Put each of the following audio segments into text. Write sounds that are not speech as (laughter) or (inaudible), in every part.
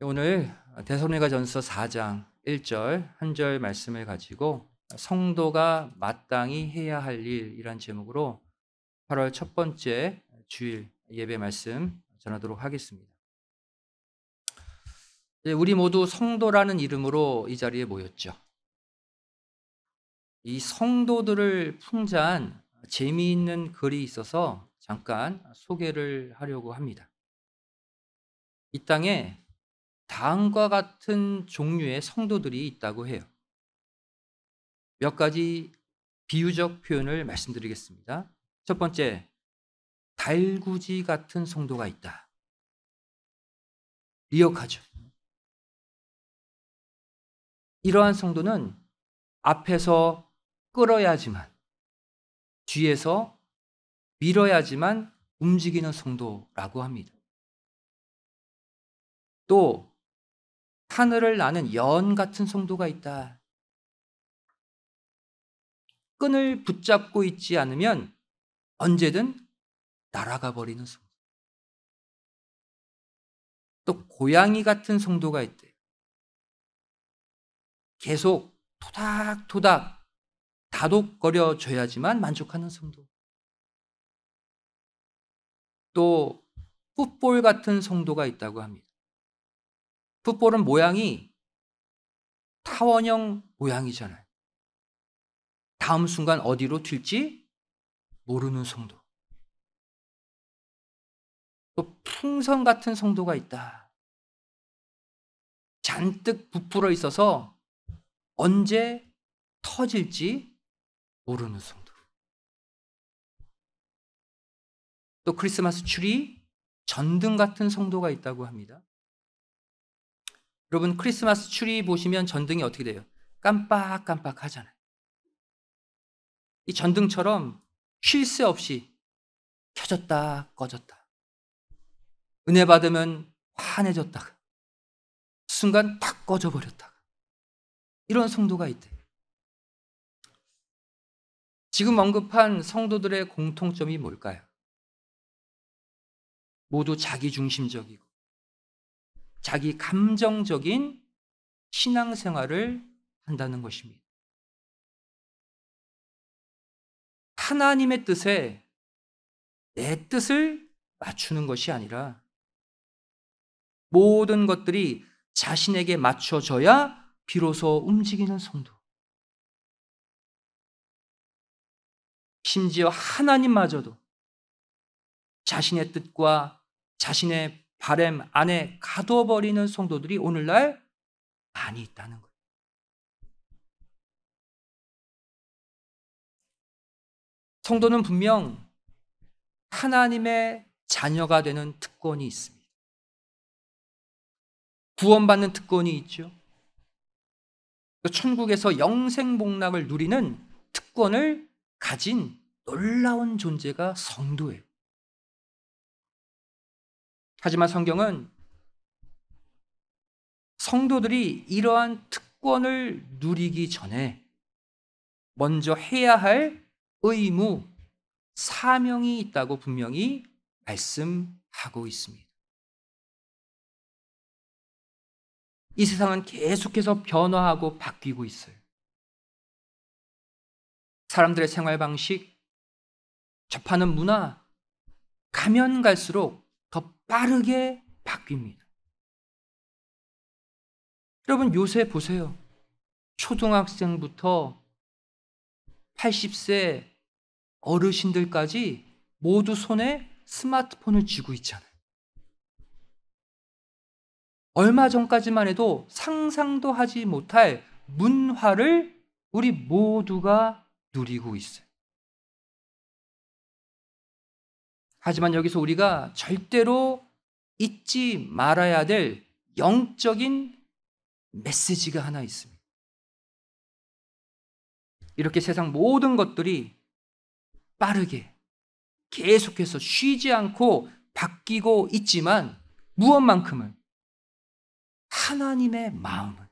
오늘 대선로가전서 4장 1절 한 절 말씀을 가지고 성도가 마땅히 해야 할 일이란 제목으로 8월 첫 번째 주일 예배 말씀 전하도록 하겠습니다. 우리 모두 성도라는 이름으로 이 자리에 모였죠. 이 성도들을 풍자한 재미있는 글이 있어서 잠깐 소개를 하려고 합니다. 이 땅에 다음과 같은 종류의 성도들이 있다고 해요. 몇 가지 비유적 표현을 말씀드리겠습니다. 첫 번째, 달구지 같은 성도가 있다. 리역하죠. 이러한 성도는 앞에서 끌어야지만, 뒤에서 밀어야지만 움직이는 성도라고 합니다. 또 하늘을 나는 연 같은 성도가 있다. 끈을 붙잡고 있지 않으면 언제든 날아가 버리는 성도. 또 고양이 같은 성도가 있대. 계속 토닥토닥 다독거려 줘야지만 만족하는 성도. 또 풋볼 같은 성도가 있다고 합니다. 풋볼은 모양이 타원형 모양이잖아요. 다음 순간 어디로 튈지 모르는 성도. 또 풍선 같은 성도가 있다. 잔뜩 부풀어 있어서 언제 터질지 모르는 성도. 또 크리스마스 추리, 전등 같은 성도가 있다고 합니다. 여러분 크리스마스 추리 보시면 전등이 어떻게 돼요? 깜빡깜빡 하잖아요. 이 전등처럼 쉴 새 없이 켜졌다 꺼졌다. 은혜 받으면 환해졌다가 순간 탁 꺼져 버렸다가 이런 성도가 있대. 지금 언급한 성도들의 공통점이 뭘까요? 모두 자기중심적이고 자기 감정적인 신앙생활을 한다는 것입니다. 하나님의 뜻에 내 뜻을 맞추는 것이 아니라 모든 것들이 자신에게 맞춰져야 비로소 움직이는 성도. 심지어 하나님마저도 자신의 뜻과 자신의 바램 안에 가둬버리는 성도들이 오늘날 많이 있다는 거예요. 성도는 분명 하나님의 자녀가 되는 특권이 있습니다. 구원받는 특권이 있죠. 천국에서 영생복락을 누리는 특권을 가진 놀라운 존재가 성도예요. 하지만 성경은 성도들이 이러한 특권을 누리기 전에 먼저 해야 할 의무, 사명이 있다고 분명히 말씀하고 있습니다. 이 세상은 계속해서 변화하고 바뀌고 있어요. 사람들의 생활 방식, 접하는 문화, 가면 갈수록 더 빠르게 바뀝니다. 여러분 요새 보세요. 초등학생부터 80세 어르신들까지 모두 손에 스마트폰을 쥐고 있잖아요. 얼마 전까지만 해도 상상도 하지 못할 문화를 우리 모두가 누리고 있어요. 하지만 여기서 우리가 절대로 잊지 말아야 될 영적인 메시지가 하나 있습니다. 이렇게 세상 모든 것들이 빠르게 계속해서 쉬지 않고 바뀌고 있지만 무엇만큼은 하나님의 마음은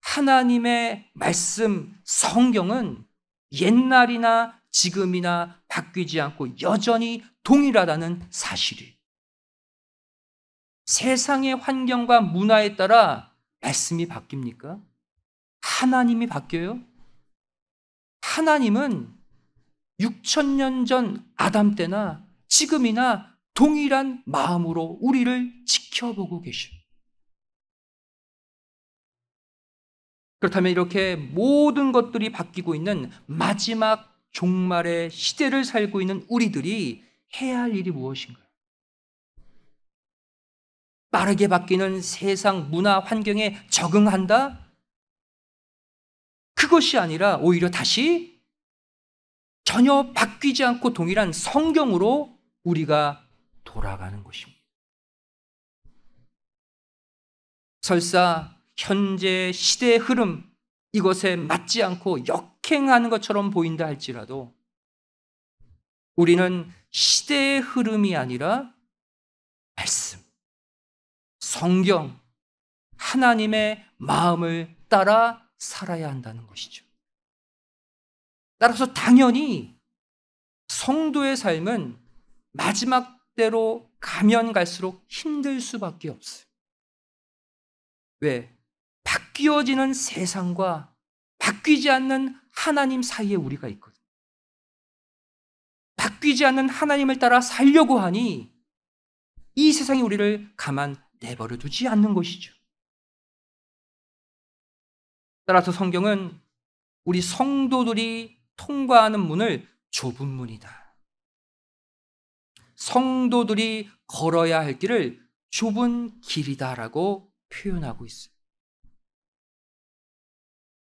하나님의 말씀 성경은 옛날이나 지금이나 바뀌지 않고 여전히 동일하다는 사실이 세상의 환경과 문화에 따라 말씀이 바뀝니까? 하나님이 바뀌어요? 하나님은 6천년 전 아담 때나 지금이나 동일한 마음으로 우리를 지켜보고 계십니다. 그렇다면 이렇게 모든 것들이 바뀌고 있는 마지막 종말의 시대를 살고 있는 우리들이 해야 할 일이 무엇인가요? 빠르게 바뀌는 세상 문화 환경에 적응한다? 그것이 아니라 오히려 다시 전혀 바뀌지 않고 동일한 성경으로 우리가 돌아가는 것입니다. 설사 현재 시대의 흐름, 이것에 맞지 않고 역행하는 것처럼 보인다 할지라도 우리는 시대의 흐름이 아니라 말씀, 성경, 하나님의 마음을 따라 살아야 한다는 것이죠. 따라서 당연히 성도의 삶은 마지막 때로 가면 갈수록 힘들 수밖에 없어요. 왜? 바뀌어지는 세상과 바뀌지 않는 하나님 사이에 우리가 있거든. 바뀌지 않는 하나님을 따라 살려고 하니 이 세상이 우리를 가만 내버려 두지 않는 것이죠. 따라서 성경은 우리 성도들이 통과하는 문을 좁은 문이다. 성도들이 걸어야 할 길을 좁은 길이다라고 표현하고 있어요.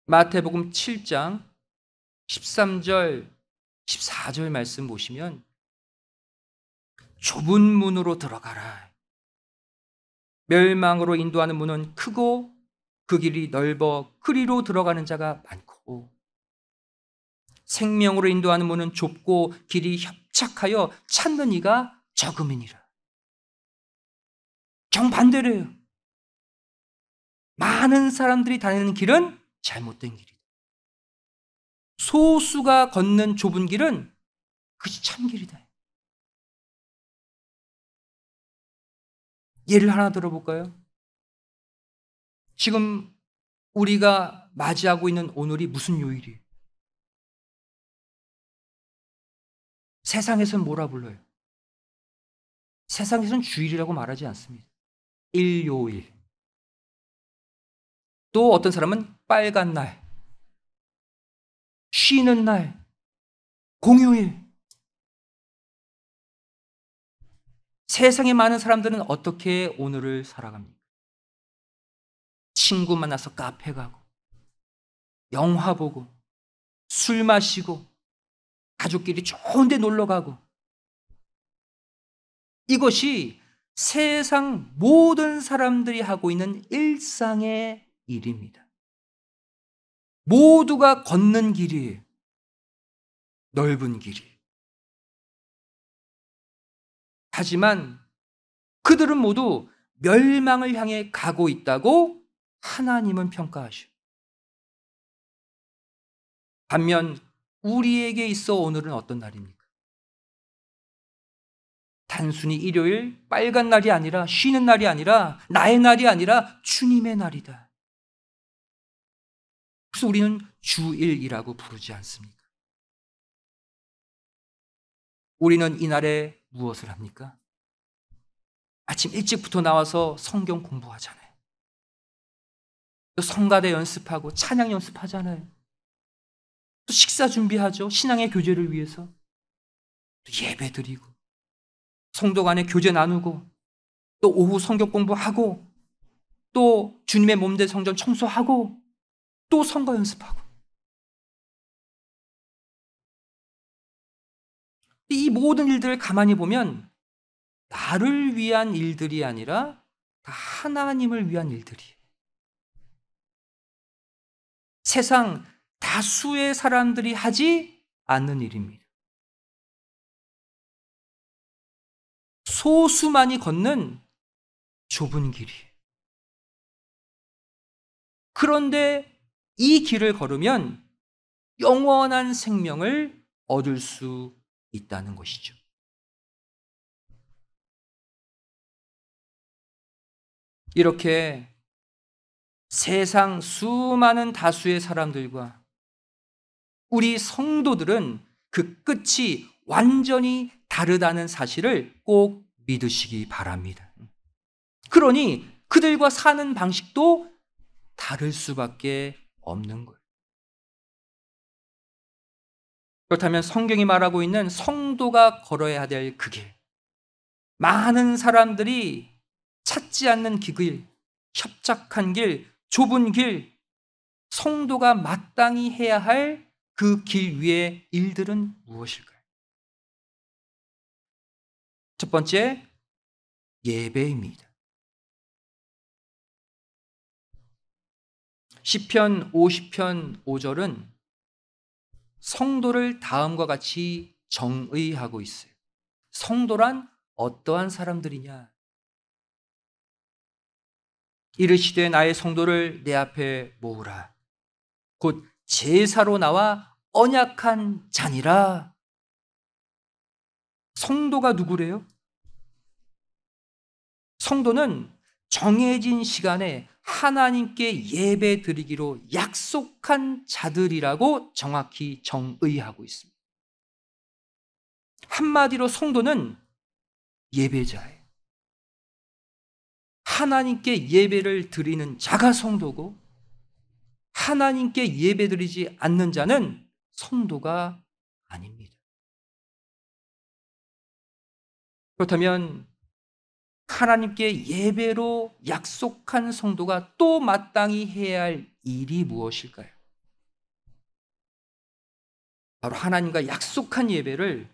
마태복음 7장 13절, 14절 말씀 보시면 좁은 문으로 들어가라. 멸망으로 인도하는 문은 크고 그 길이 넓어 그리로 들어가는 자가 많고 생명으로 인도하는 문은 좁고 길이 협착하여 찾는 이가 적음이니라. 정반대래요. 많은 사람들이 다니는 길은 잘못된 길이다. 소수가 걷는 좁은 길은 그것이 참 길이다. 예를 하나 들어볼까요? 지금 우리가 맞이하고 있는 오늘이 무슨 요일이에요? 세상에서는 뭐라 불러요? 세상에서는 주일이라고 말하지 않습니다. 일요일. 또 어떤 사람은 빨간 날, 쉬는 날, 공휴일. 세상에 많은 사람들은 어떻게 오늘을 살아갑니까? 친구 만나서 카페 가고, 영화 보고, 술 마시고, 가족끼리 좋은 데 놀러 가고. 이것이 세상 모든 사람들이 하고 있는 일상의 일입니다. 모두가 걷는 길이 넓은 길이. 하지만 그들은 모두 멸망을 향해 가고 있다고 하나님은 평가하시오. 반면 우리에게 있어 오늘은 어떤 날입니까? 단순히 일요일 빨간 날이 아니라 쉬는 날이 아니라 나의 날이 아니라 주님의 날이다. 그래서 우리는 주일이라고 부르지 않습니까? 우리는 이날에 무엇을 합니까? 아침 일찍부터 나와서 성경 공부하잖아요. 또 성가대 연습하고 찬양 연습하잖아요. 또 식사 준비하죠. 신앙의 교제를 위해서. 또 예배 드리고. 성도 간에 교제 나누고. 또 오후 성경 공부하고. 또 주님의 몸된 성전 청소하고. 또 선거 연습하고. 이 모든 일들을 가만히 보면 나를 위한 일들이 아니라 다 하나님을 위한 일들이에요. 세상 다수의 사람들이 하지 않는 일입니다. 소수만이 걷는 좁은 길이에요. 그런데 이 길을 걸으면 영원한 생명을 얻을 수 있다는 것이죠. 이렇게 세상 수많은 다수의 사람들과 우리 성도들은 그 끝이 완전히 다르다는 사실을 꼭 믿으시기 바랍니다. 그러니 그들과 사는 방식도 다를 수밖에 없는 거예요. 그렇다면 성경이 말하고 있는 성도가 걸어야 될 그 길. 많은 사람들이 찾지 않는 길, 협착한 길, 좁은 길, 성도가 마땅히 해야 할 그 길 위의 일들은 무엇일까요? 첫 번째, 예배입니다. 시편 50편 5절은 성도를 다음과 같이 정의하고 있어요. 성도란 어떠한 사람들이냐? 이르시되 나의 성도를 내 앞에 모으라. 곧 제사로 나와 언약한 잔이라. 성도가 누구래요? 성도는 정해진 시간에 하나님께 예배 드리기로 약속한 자들이라고 정확히 정의하고 있습니다. 한마디로 성도는 예배자예요. 하나님께 예배를 드리는 자가 성도고 하나님께 예배 드리지 않는 자는 성도가 아닙니다. 그렇다면 하나님께 예배로 약속한 성도가 또 마땅히 해야 할 일이 무엇일까요? 바로 하나님과 약속한 예배를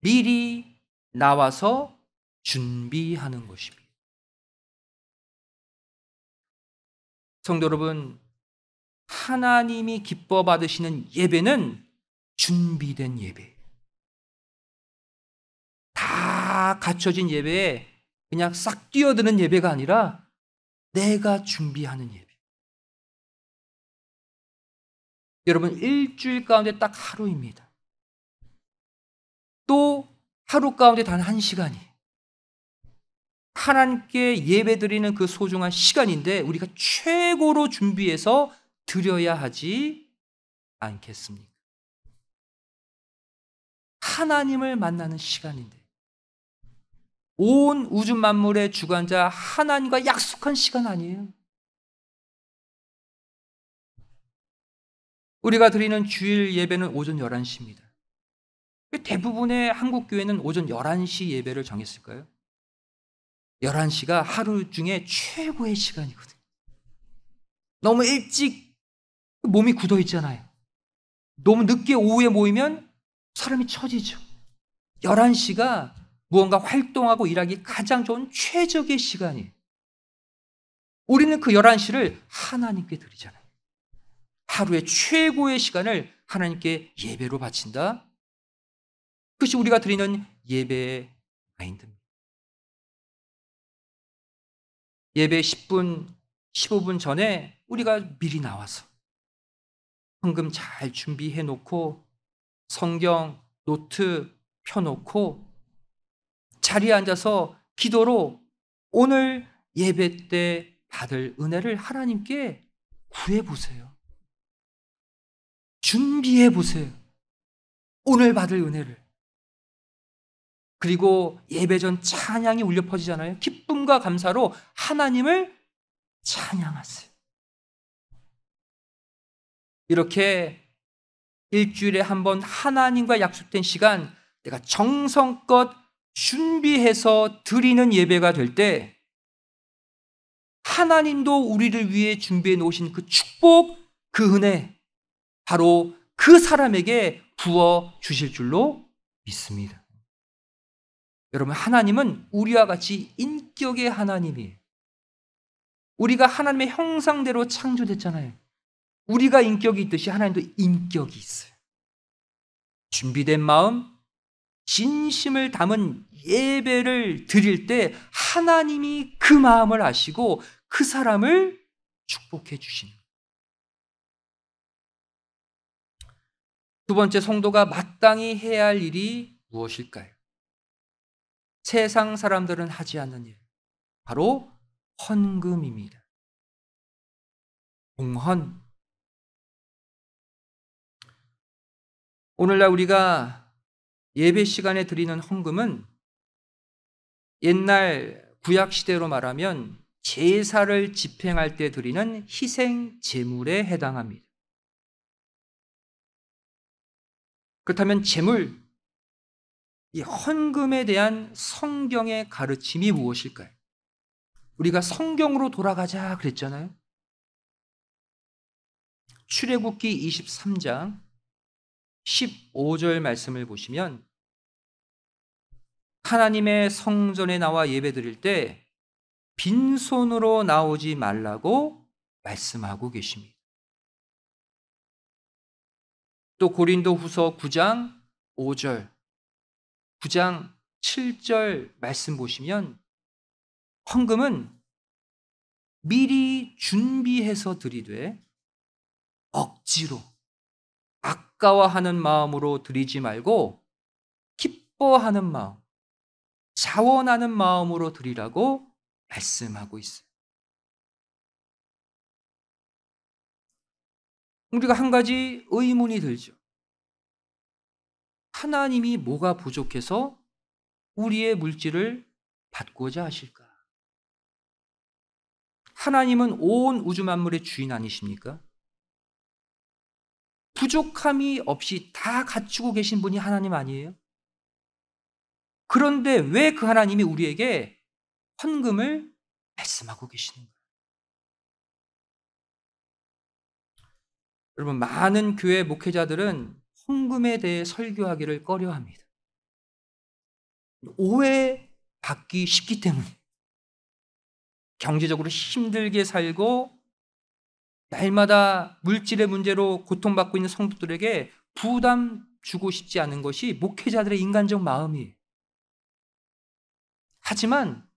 미리 나와서 준비하는 것입니다. 성도 여러분, 하나님이 기뻐 받으시는 예배는 준비된 예배. 다 갖춰진 예배에 그냥 싹 뛰어드는 예배가 아니라 내가 준비하는 예배. 여러분, 일주일 가운데 딱 하루입니다. 또 하루 가운데 단 한 시간이. 하나님께 예배 드리는 그 소중한 시간인데 우리가 최고로 준비해서 드려야 하지 않겠습니까? 하나님을 만나는 시간인데 온 우주 만물의 주관자 하나님과 약속한 시간 아니에요. 우리가 드리는 주일 예배는 오전 11시입니다. 대부분의 한국 교회는 오전 11시 예배를 정했을까요? 11시가 하루 중에 최고의 시간이거든요. 너무 일찍 몸이 굳어 있잖아요. 너무 늦게 오후에 모이면 사람이 처지죠. 11시가 무언가 활동하고 일하기 가장 좋은 최적의 시간이에요. 우리는 그 11시를 하나님께 드리잖아요. 하루의 최고의 시간을 하나님께 예배로 바친다. 그것이 우리가 드리는 예배의 마인드입니다. 예배 10분, 15분 전에 우리가 미리 나와서 헌금 잘 준비해 놓고 성경, 노트 펴놓고 자리에 앉아서 기도로 오늘 예배 때 받을 은혜를 하나님께 구해 보세요. 준비해 보세요. 오늘 받을 은혜를. 그리고 예배 전 찬양이 울려 퍼지잖아요. 기쁨과 감사로 하나님을 찬양하세요. 이렇게 일주일에 한 번 하나님과 약속된 시간 내가 정성껏 준비해서 드리는 예배가 될 때 하나님도 우리를 위해 준비해 놓으신 그 축복, 그 은혜 바로 그 사람에게 부어 주실 줄로 믿습니다. 여러분, 하나님은 우리와 같이 인격의 하나님이에요. 우리가 하나님의 형상대로 창조됐잖아요. 우리가 인격이 있듯이 하나님도 인격이 있어요. 준비된 마음, 진심을 담은 예배를 드릴 때 하나님이 그 마음을 아시고 그 사람을 축복해 주시는 두 번째 성도가 마땅히 해야 할 일이 무엇일까요? 세상 사람들은 하지 않는 일. 바로 헌금입니다. 봉헌. 오늘날 우리가 예배 시간에 드리는 헌금은 옛날 구약 시대로 말하면 제사를 집행할 때 드리는 희생 제물에 해당합니다. 그렇다면 제물, 이 헌금에 대한 성경의 가르침이 무엇일까요? 우리가 성경으로 돌아가자 그랬잖아요. 출애굽기 23장 15절 말씀을 보시면 하나님의 성전에 나와 예배 드릴 때 빈손으로 나오지 말라고 말씀하고 계십니다. 또 고린도 후서 9장 5절, 9장 7절 말씀 보시면 헌금은 미리 준비해서 드리되 억지로 아까워하는 마음으로 드리지 말고 기뻐하는 마음, 자원하는 마음으로 드리라고 말씀하고 있어요. 우리가 한 가지 의문이 들죠. 하나님이 뭐가 부족해서 우리의 물질을 받고자 하실까? 하나님은 온 우주 만물의 주인 아니십니까? 부족함이 없이 다 갖추고 계신 분이 하나님 아니에요? 그런데 왜 그 하나님이 우리에게 헌금을 말씀하고 계시는 거예요? 여러분, 많은 교회 목회자들은 헌금에 대해 설교하기를 꺼려 합니다. 오해 받기 쉽기 때문에. 경제적으로 힘들게 살고 날마다 물질의 문제로 고통받고 있는 성도들에게 부담 주고 싶지 않은 것이 목회자들의 인간적 마음이에요. 하지만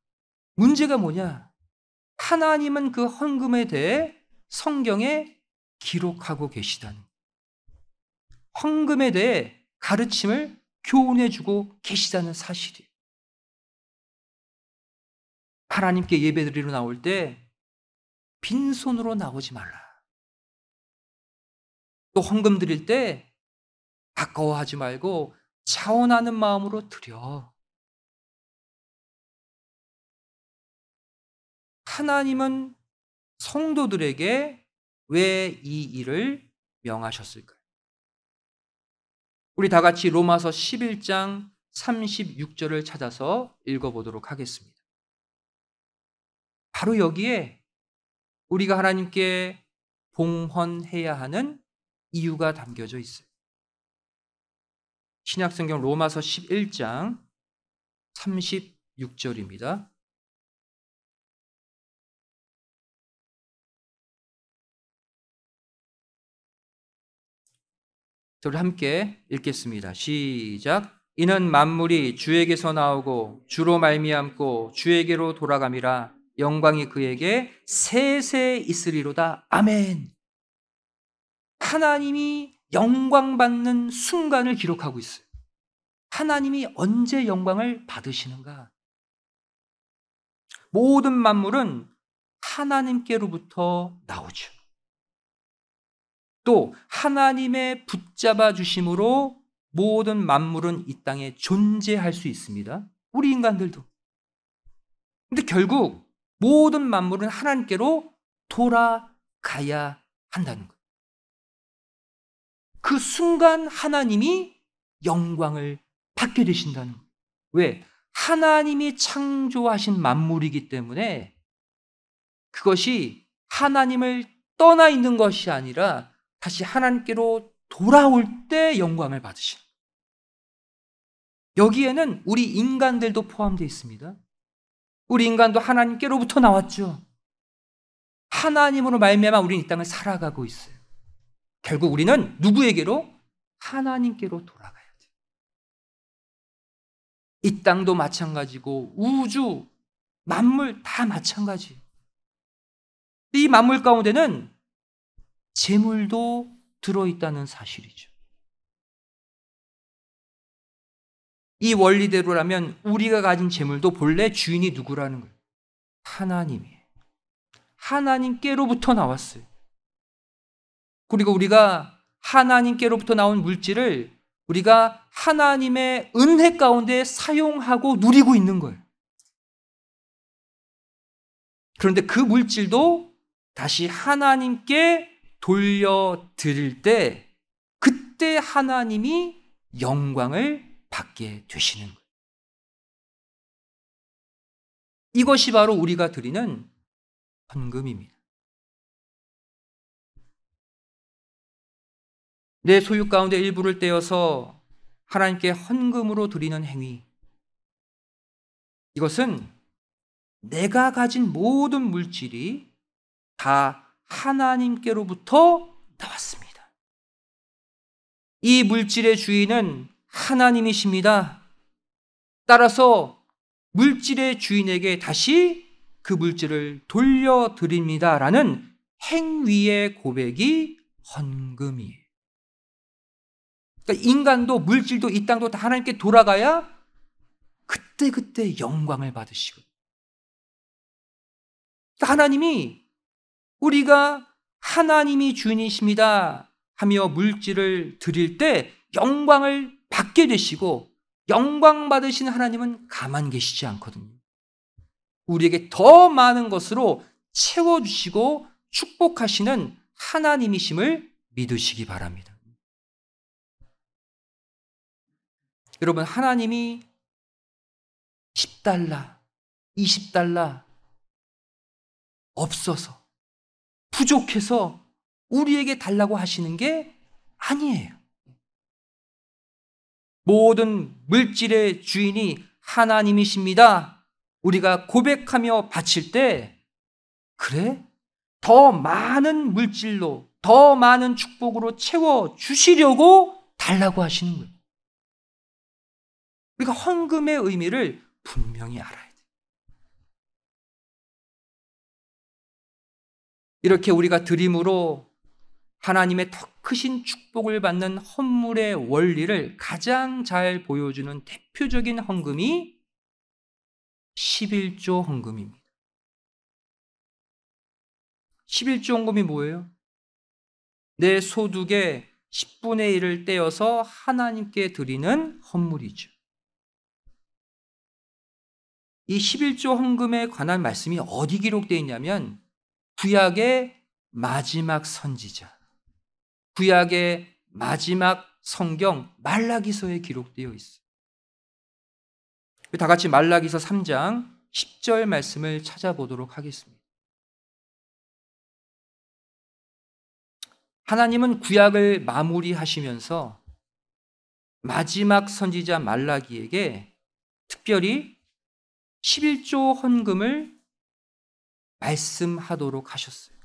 문제가 뭐냐? 하나님은 그 헌금에 대해 성경에 기록하고 계시다는 헌금에 대해 가르침을 교훈해 주고 계시다는 사실이에요. 하나님께 예배드리러 나올 때 빈손으로 나오지 말라. 또 헌금 드릴 때 아까워하지 말고 자원하는 마음으로 드려. 하나님은 성도들에게 왜 이 일을 명하셨을까요? 우리 다 같이 로마서 11장 36절을 찾아서 읽어보도록 하겠습니다. 바로 여기에 우리가 하나님께 봉헌해야 하는 이유가 담겨져 있어요. 신약성경 로마서 11장 36절입니다. 우리 함께 읽겠습니다. 시작. 이는 만물이 주에게서 나오고 주로 말미암고 주에게로 돌아감이라 영광이 그에게 세세 있으리로다. 아멘. 하나님이 영광 받는 순간을 기록하고 있어요. 하나님이 언제 영광을 받으시는가? 모든 만물은 하나님께로부터 나오죠. 또 하나님의 붙잡아 주심으로 모든 만물은 이 땅에 존재할 수 있습니다. 우리 인간들도. 근데 결국 모든 만물은 하나님께로 돌아가야 한다는 거예요. 그 순간 하나님이 영광을 받게 되신다는 거예요. 왜? 하나님이 창조하신 만물이기 때문에 그것이 하나님을 떠나 있는 것이 아니라 다시 하나님께로 돌아올 때 영광을 받으신. 여기에는 우리 인간들도 포함되어 있습니다. 우리 인간도 하나님께로부터 나왔죠. 하나님으로 말미암아 우리는 이 땅을 살아가고 있어요. 결국 우리는 누구에게로? 하나님께로 돌아가야 돼. 이 땅도 마찬가지고 우주 만물 다 마찬가지. 이 만물 가운데는 재물도 들어있다는 사실이죠. 이 원리대로라면 우리가 가진 재물도 본래 주인이 누구라는 거예요. 하나님이에요. 하나님께로부터 나왔어요. 그리고 우리가 하나님께로부터 나온 물질을 우리가 하나님의 은혜 가운데 사용하고 누리고 있는 거예요. 그런데 그 물질도 다시 하나님께 돌려드릴 때 그때 하나님이 영광을 받게 되시는 거예요. 이것이 바로 우리가 드리는 헌금입니다. 내 소유 가운데 일부를 떼어서 하나님께 헌금으로 드리는 행위. 이것은 내가 가진 모든 물질이 다 하나님께로부터 나왔습니다. 이 물질의 주인은 하나님이십니다. 따라서 물질의 주인에게 다시 그 물질을 돌려드립니다. 라는 행위의 고백이 헌금이에요. 그러니까 인간도 물질도 이 땅도 다 하나님께 돌아가야 그때 그때 영광을 받으시고. 그러니까 하나님이 우리가 하나님이 주인이십니다 하며 물질을 드릴 때 영광을 받게 되시고 영광 받으신 하나님은 가만 계시지 않거든요. 우리에게 더 많은 것으로 채워주시고 축복하시는 하나님이심을 믿으시기 바랍니다. 여러분, 하나님이 10달러, 20달러 없어서, 부족해서 우리에게 달라고 하시는 게 아니에요. 모든 물질의 주인이 하나님이십니다. 우리가 고백하며 바칠 때, 그래? 더 많은 물질로, 더 많은 축복으로 채워 주시려고 달라고 하시는 거예요. 우리가 헌금의 의미를 분명히 알아야 돼. 이렇게 우리가 드림으로 하나님의 더 크신 축복을 받는 헌물의 원리를 가장 잘 보여주는 대표적인 헌금이 11조 헌금입니다. 11조 헌금이 뭐예요? 내 소득의 10분의 1을 떼어서 하나님께 드리는 헌물이죠. 이 11조 헌금에 관한 말씀이 어디 기록되어 있냐면 구약의 마지막 선지자, 구약의 마지막 성경 말라기서에 기록되어 있어요. 다 같이 말라기서 3장 10절 말씀을 찾아보도록 하겠습니다. 하나님은 구약을 마무리하시면서 마지막 선지자 말라기에게 특별히 11조 헌금을 말씀하도록 하셨어요.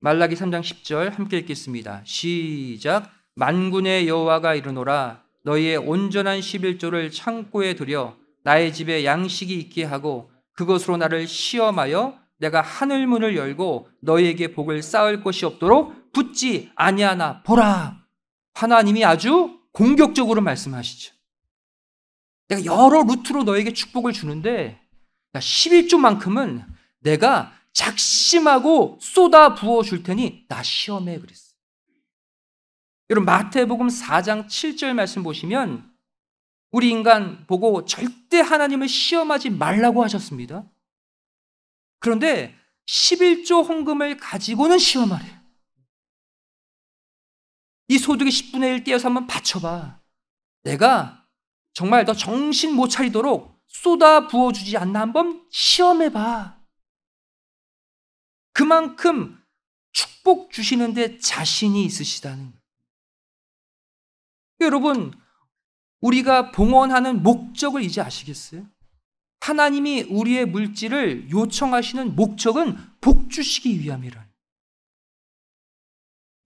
말라기 3장 10절 함께 읽겠습니다. 시작. 만군의 여호와가 이르노라 너희의 온전한 11조를 창고에 들여 나의 집에 양식이 있게 하고 그것으로 나를 시험하여 내가 하늘 문을 열고 너희에게 복을 쌓을 것이 없도록 붙지 아니하나 보라. 하나님이 아주 공격적으로 말씀하시죠. 내가 여러 루트로 너에게 축복을 주는데 11조만큼은 내가 작심하고 쏟아 부어 줄 테니 나 시험해 그랬어. 여러분 마태복음 4장 7절 말씀 보시면 우리 인간 보고 절대 하나님을 시험하지 말라고 하셨습니다. 그런데 11조 헌금을 가지고는 시험하래. 이 소득의 10분의 1 떼어서 한번 바쳐봐. 내가 정말 너 정신 못 차리도록 쏟아 부어주지 않나 한번 시험해봐. 그만큼 축복 주시는데 자신이 있으시다는 거예요. 여러분, 우리가 봉헌하는 목적을 이제 아시겠어요? 하나님이 우리의 물질을 요청하시는 목적은 복 주시기 위함이라.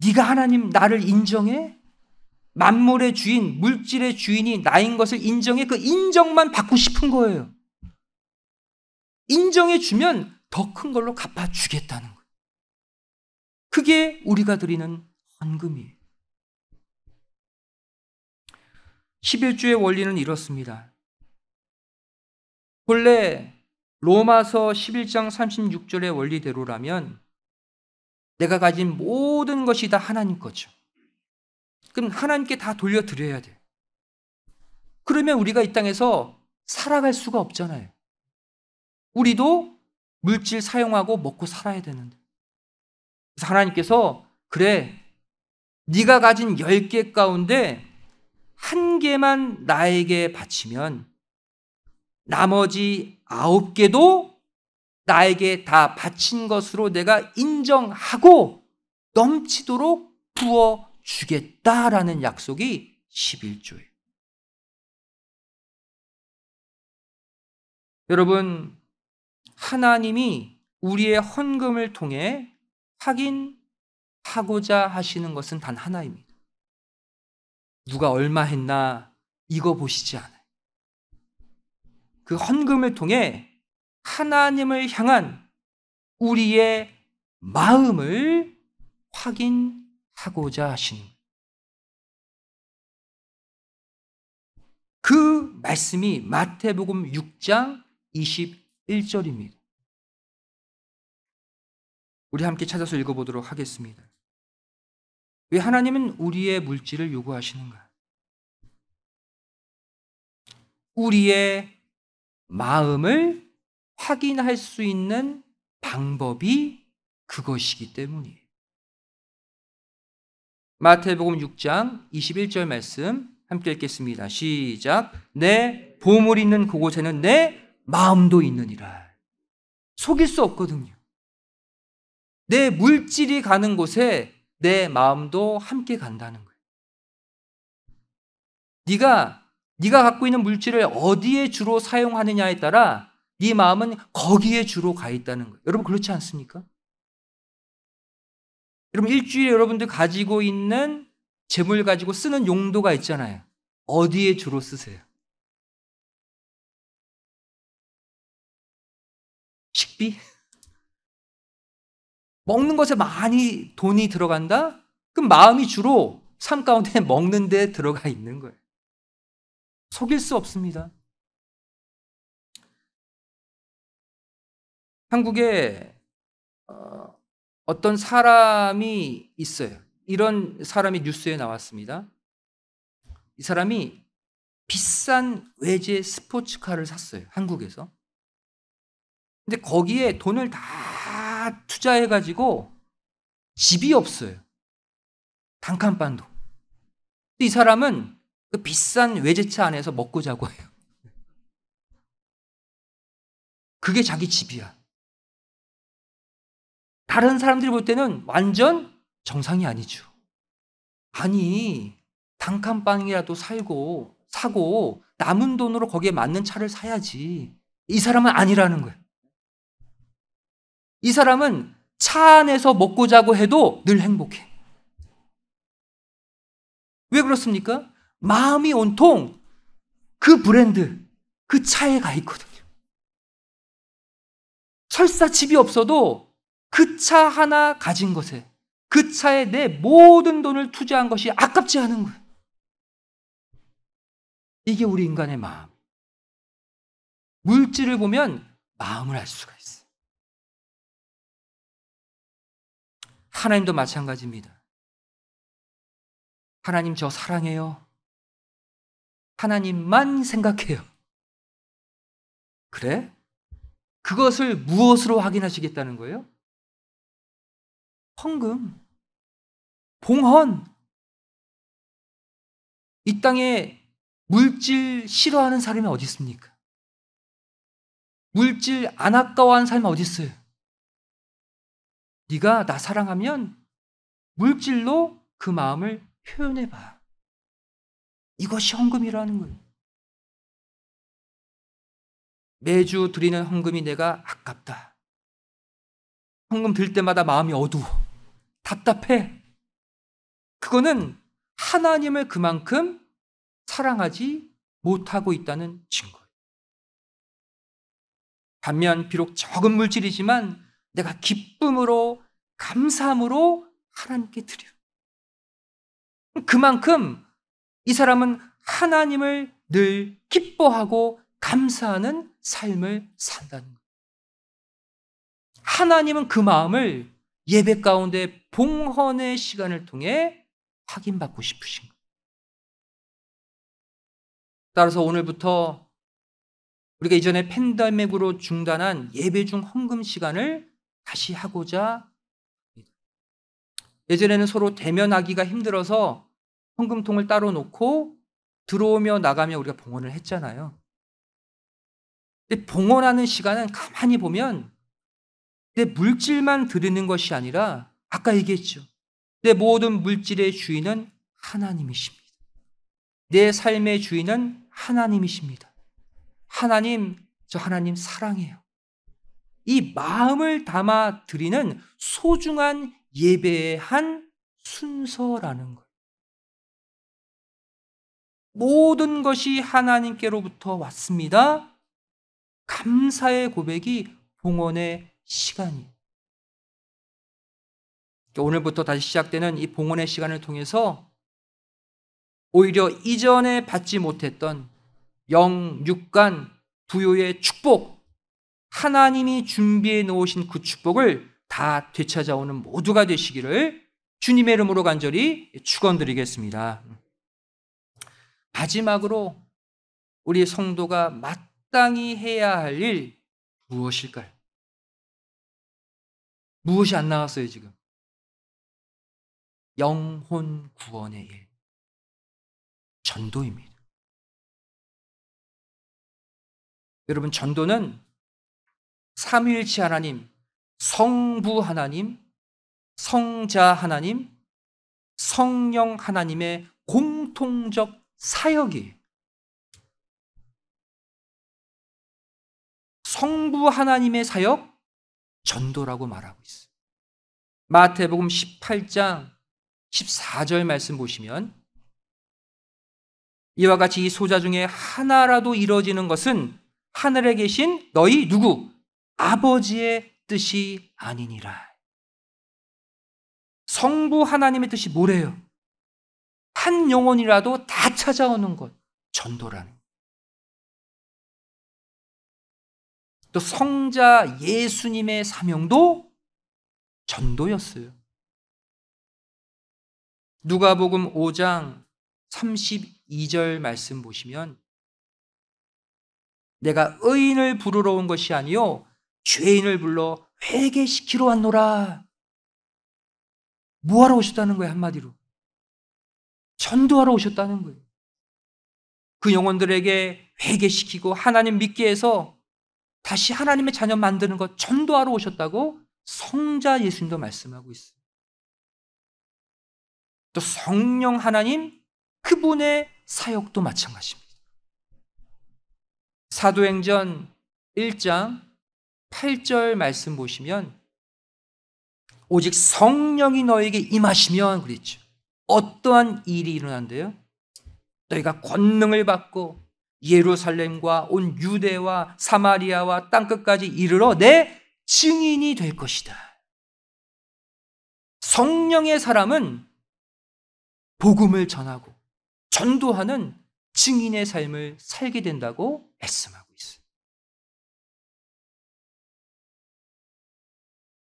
네가 하나님 나를 인정해? 만물의 주인, 물질의 주인이 나인 것을 인정해 그 인정만 받고 싶은 거예요. 인정해 주면 더 큰 걸로 갚아 주겠다는 거예요. 그게 우리가 드리는 헌금이에요. 11주의 원리는 이렇습니다. 본래 로마서 11장 36절의 원리대로라면 내가 가진 모든 것이 다 하나님 거죠. 그럼 하나님께 다 돌려드려야 돼요. 그러면 우리가 이 땅에서 살아갈 수가 없잖아요. 우리도 물질 사용하고 먹고 살아야 되는데. 그래서 하나님께서 그래 네가 가진 10개 가운데 한 개만 나에게 바치면 나머지 아홉 개도 나에게 다 바친 것으로 내가 인정하고 넘치도록 부어 주겠다라는 약속이 11조예요. 여러분, 하나님이 우리의 헌금을 통해 확인하고자 하시는 것은 단 하나입니다. 누가 얼마 했나 이거 보시지 않아요. 그 헌금을 통해 하나님을 향한 우리의 마음을 확인 하고자 하시는 그 말씀이 마태복음 6장 21절입니다. 우리 함께 찾아서 읽어보도록 하겠습니다. 왜 하나님은 우리의 물질을 요구하시는가? 우리의 마음을 확인할 수 있는 방법이 그것이기 때문이에요. 마태복음 6장 21절 말씀 함께 읽겠습니다. 시작. 내 보물 있는 그곳에는 내 마음도 있느니라. 속일 수 없거든요. 내 물질이 가는 곳에 내 마음도 함께 간다는 거예요. 네가 네가 갖고 있는 물질을 어디에 주로 사용하느냐에 따라 네 마음은 거기에 주로 가 있다는 거예요. 여러분 그렇지 않습니까? 여러분 일주일에 여러분들 가지고 있는 재물 가지고 쓰는 용도가 있잖아요. 어디에 주로 쓰세요? 식비? (laughs) 먹는 것에 많이 돈이 들어간다? 그럼 마음이 주로 삶 가운데 (laughs) 먹는 데 들어가 있는 거예요. 속일 수 없습니다. 한국에 어, 어떤 사람이 있어요. 이런 사람이 뉴스에 나왔습니다. 이 사람이 비싼 외제 스포츠카를 샀어요. 한국에서. 근데 거기에 돈을 다 투자해가지고 집이 없어요. 단칸반도. 이 사람은 그 비싼 외제차 안에서 먹고 자고 해요. 그게 자기 집이야. 다른 사람들이 볼 때는 완전 정상이 아니죠. 아니, 단칸방이라도 살고, 사고, 남은 돈으로 거기에 맞는 차를 사야지. 이 사람은 아니라는 거예요. 이 사람은 차 안에서 먹고 자고 해도 늘 행복해. 왜 그렇습니까? 마음이 온통 그 브랜드, 그 차에 가 있거든요. 설사 집이 없어도 그 차 하나 가진 것에 그 차에 내 모든 돈을 투자한 것이 아깝지 않은 거예요. 이게 우리 인간의 마음. 물질을 보면 마음을 알 수가 있어요. 하나님도 마찬가지입니다. 하나님 저 사랑해요. 하나님만 생각해요. 그래? 그것을 무엇으로 확인하시겠다는 거예요? 헌금, 봉헌. 이 땅에 물질 싫어하는 사람이 어디 있습니까? 물질 안 아까워하는 사람이 어디 있어요? 네가 나 사랑하면 물질로 그 마음을 표현해 봐. 이것이 헌금이라는 거예요. 매주 드리는 헌금이 내가 아깝다. 헌금 들 때마다 마음이 어두워. 답답해. 그거는 하나님을 그만큼 사랑하지 못하고 있다는 증거예요. 반면 비록 적은 물질이지만 내가 기쁨으로 감사함으로 하나님께 드려. 그만큼 이 사람은 하나님을 늘 기뻐하고 감사하는 삶을 산다는 거예요. 하나님은 그 마음을 예배 가운데 봉헌의 시간을 통해 확인받고 싶으신 거예요. 따라서 오늘부터 우리가 이전에 팬데믹으로 중단한 예배 중 헌금 시간을 다시 하고자 합니다. 예전에는 서로 대면하기가 힘들어서 헌금통을 따로 놓고 들어오며 나가며 우리가 봉헌을 했잖아요. 근데 봉헌하는 시간은 가만히 보면 내 물질만 드리는 것이 아니라 아까 얘기했죠. 내 모든 물질의 주인은 하나님이십니다. 내 삶의 주인은 하나님이십니다. 하나님, 저 하나님 사랑해요. 이 마음을 담아 드리는 소중한 예배의 한 순서라는 거예요. 모든 것이 하나님께로부터 왔습니다. 감사의 고백이 봉헌의 시간이에요. 오늘부터 다시 시작되는 이 봉헌의 시간을 통해서 오히려 이전에 받지 못했던 영, 육간, 부요의 축복, 하나님이 준비해 놓으신 그 축복을 다 되찾아오는 모두가 되시기를 주님의 이름으로 간절히 축원드리겠습니다. 마지막으로 우리 성도가 마땅히 해야 할 일 무엇일까요? 무엇이 안 나왔어요, 지금? 영혼 구원의 일. 전도입니다. 여러분, 전도는 삼위일체 하나님, 성부 하나님, 성자 하나님, 성령 하나님의 공통적 사역이 성부 하나님의 사역 전도라고 말하고 있어요. 마태복음 18장 14절 말씀 보시면 이와 같이 이 소자 중에 하나라도 이루어지는 것은 하늘에 계신 너희 누구 아버지의 뜻이 아니니라. 성부 하나님의 뜻이 뭐래요? 한 영혼이라도 다 찾아오는 것, 전도라는. 또 성자 예수님의 사명도 전도였어요. 누가복음 5장 32절 말씀 보시면 내가 의인을 부르러 온 것이 아니요 죄인을 불러 회개시키러 왔노라. 뭐하러 오셨다는 거예요 한마디로? 전도하러 오셨다는 거예요. 그 영혼들에게 회개시키고 하나님 믿게 해서 다시 하나님의 자녀 만드는 것 전도하러 오셨다고 성자 예수님도 말씀하고 있어요. 또 성령 하나님 그분의 사역도 마찬가지입니다. 사도행전 1장 8절 말씀 보시면 오직 성령이 너에게 임하시면 그랬죠. 어떠한 일이 일어난대요? 너희가 권능을 받고 예루살렘과 온 유대와 사마리아와 땅끝까지 이르러 내 증인이 될 것이다. 성령의 사람은 복음을 전하고 전도하는 증인의 삶을 살게 된다고 말씀하고 있어요.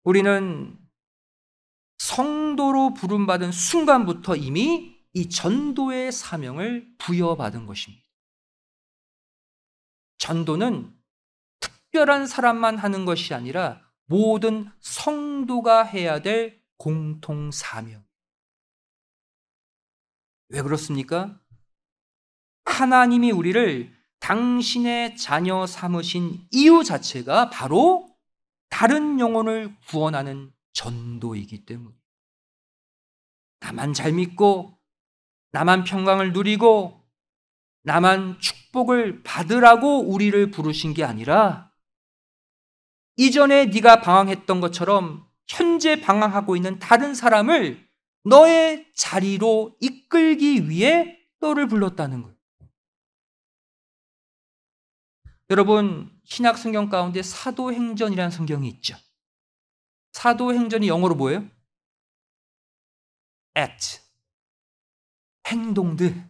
우리는 성도로 부름받은 순간부터 이미 이 전도의 사명을 부여받은 것입니다. 전도는 특별한 사람만 하는 것이 아니라 모든 성도가 해야 될 공통 사명. 왜 그렇습니까? 하나님이 우리를 당신의 자녀 삼으신 이유 자체가 바로 다른 영혼을 구원하는 전도이기 때문. 나만 잘 믿고, 나만 평강을 누리고, 나만 축복을 받으라고 우리를 부르신 게 아니라, 이전에 네가 방황했던 것처럼 현재 방황하고 있는 다른 사람을 너의 자리로 이끌기 위해 너를 불렀다는 거예요. 여러분, 신약 성경 가운데 사도행전이라는 성경이 있죠. 사도행전이 영어로 뭐예요? act. 행동들.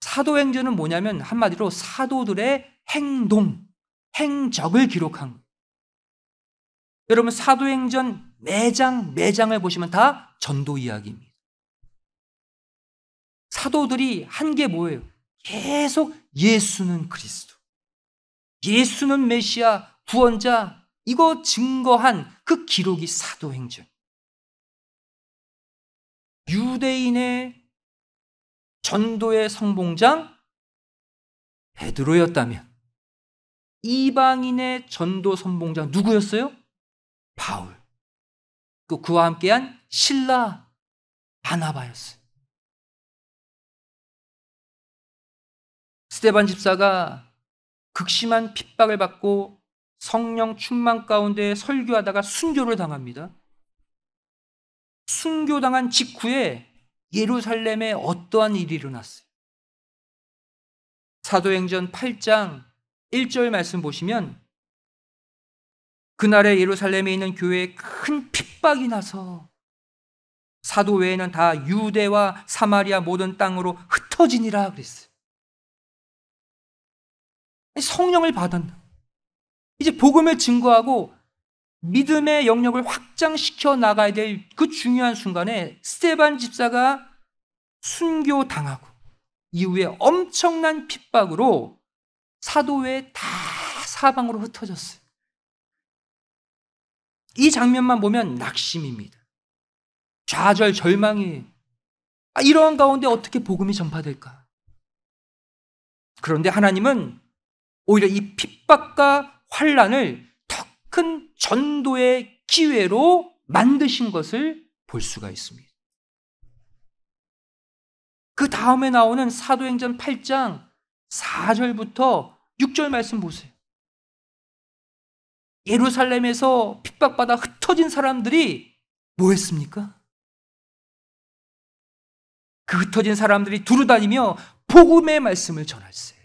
사도행전은 뭐냐면 한마디로 사도들의 행동, 행적을 기록한 거예요. 여러분 사도행전 매장 매장을 보시면 다 전도 이야기입니다. 사도들이 한 게 뭐예요? 계속 예수는 그리스도. 예수는 메시아, 구원자, 이거 증거한 그 기록이 사도행전. 유대인의 전도의 성봉장 베드로였다면 이방인의 전도 선봉장 누구였어요? 바울. 그 그와 함께한 신라 바나바였어요. 스테반 집사가 극심한 핍박을 받고 성령 충만 가운데 설교하다가 순교를 당합니다. 순교당한 직후에 예루살렘에 어떠한 일이 일어났어요? 사도행전 8장 1절 말씀 보시면 그날에 예루살렘에 있는 교회에 큰 핍박이 나서 사도 외에는 다 유대와 사마리아 모든 땅으로 흩어지니라 그랬어요. 성령을 받았나. 이제 복음을 증거하고 믿음의 영역을 확장시켜 나가야 될 그 중요한 순간에 스테반 집사가 순교 당하고 이후에 엄청난 핍박으로 사도회 다 사방으로 흩어졌어요. 이 장면만 보면 낙심입니다. 좌절, 절망이 아, 이러한 가운데 어떻게 복음이 전파될까? 그런데 하나님은 오히려 이 핍박과 환란을 더 큰 전도의 기회로 만드신 것을 볼 수가 있습니다. 그 다음에 나오는 사도행전 8장 4절부터 6절 말씀 보세요. 예루살렘에서 핍박받아 흩어진 사람들이 뭐 했습니까? 그 흩어진 사람들이 두루 다니며 복음의 말씀을 전했어요.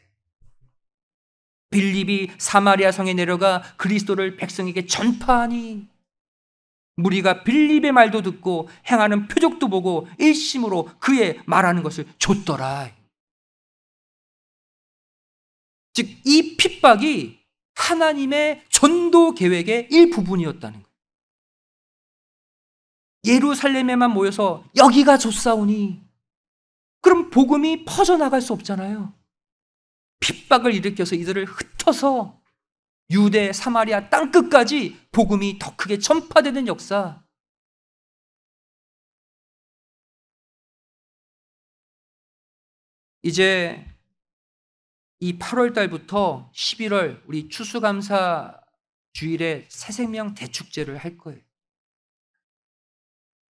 빌립이 사마리아 성에 내려가 그리스도를 백성에게 전파하니 무리가 빌립의 말도 듣고 행하는 표적도 보고 일심으로 그의 말하는 것을 줬더라. 즉, 이 핍박이 하나님의 전도 계획의 일부분이었다는 거예요. 예루살렘에만 모여서 여기가 좋사오니 그럼 복음이 퍼져나갈 수 없잖아요. 핍박을 일으켜서 이들을 흩어서 유대, 사마리아 땅 끝까지 복음이 더 크게 전파되는 역사. 이제 이 8월 달부터 11월 우리 추수감사 주일에 새생명 대축제를 할 거예요.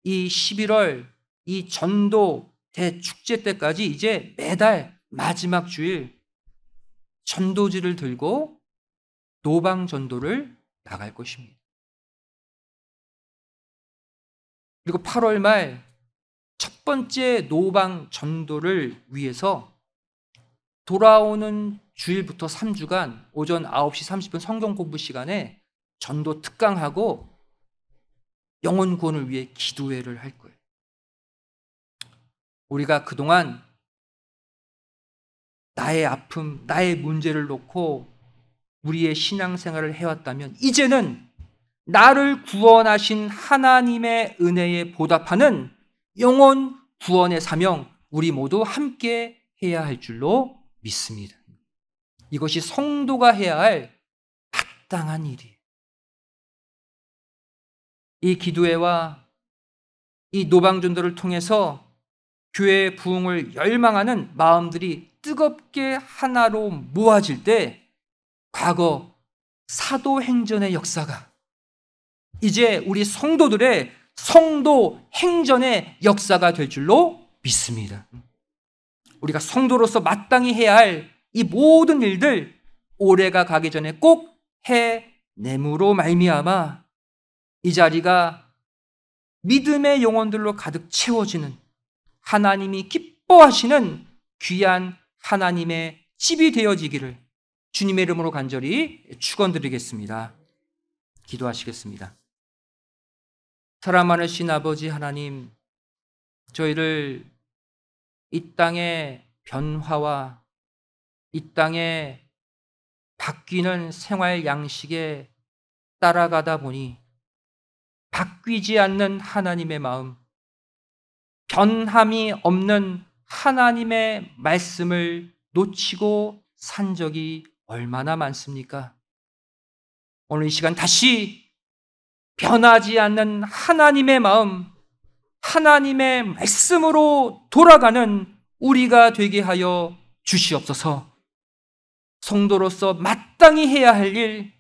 이 11월 이 전도 대축제 때까지 이제 매달 마지막 주일 전도지를 들고 노방 전도를 나갈 것입니다. 그리고 8월 말 첫 번째 노방 전도를 위해서 돌아오는 주일부터 3주간 오전 9시 30분 성경 공부 시간에 전도 특강하고 영혼 구원을 위해 기도회를 할 거예요. 우리가 그동안 나의 아픔, 나의 문제를 놓고 우리의 신앙생활을 해왔다면 이제는 나를 구원하신 하나님의 은혜에 보답하는 영혼 구원의 사명 우리 모두 함께 해야 할 줄로 믿습니다. 이것이 성도가 해야 할 마땅한 일이에요. 이 기도회와 이 노방전도를 통해서 교회의 부흥을 열망하는 마음들이 뜨겁게 하나로 모아질 때 과거 사도행전의 역사가 이제 우리 성도들의 성도 행전의 역사가 될 줄로 믿습니다. 우리가 성도로서 마땅히 해야 할 이 모든 일들 올해가 가기 전에 꼭 해내므로 말미암아 이 자리가 믿음의 영혼들로 가득 채워지는 하나님이 기뻐하시는 귀한 하나님의 집이 되어지기를 주님의 이름으로 간절히 축원드리겠습니다. 기도하시겠습니다. 사랑 많으신 아버지 하나님, 저희를 이 땅에 변화와 이 땅에 바뀌는 생활 양식에 따라가다 보니 바뀌지 않는 하나님의 마음, 변함이 없는 하나님의 말씀을 놓치고 산 적이 얼마나 많습니까? 오늘 이 시간 다시 변하지 않는 하나님의 마음, 하나님의 말씀으로 돌아가는 우리가 되게 하여 주시옵소서. 성도로서 마땅히 해야 할 일,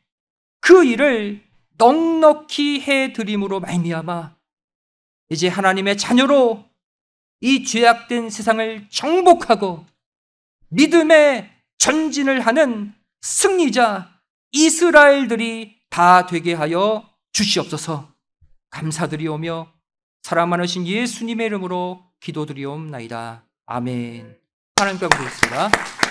그 일을 넉넉히 해 드림으로 말미암아 이제 하나님의 자녀로 이 죄악된 세상을 정복하고 믿음의 전진을 하는 승리자 이스라엘들이 다 되게 하여 주시옵소서 감사드리오며 사랑 많으신 예수님의 이름으로 기도드리옵나이다. 아멘. 하나님께 고맙습니다.